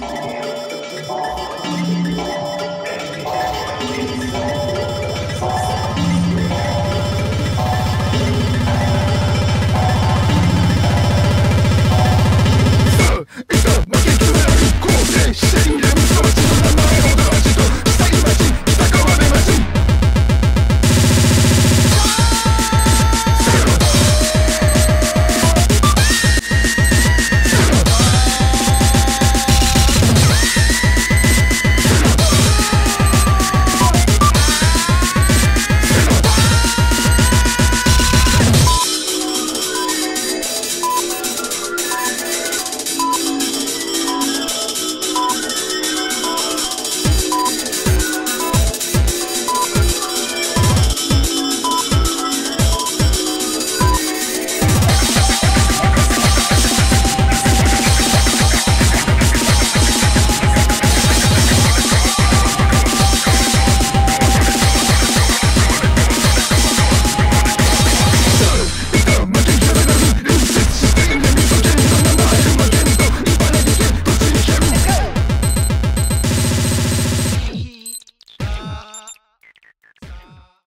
Yeah.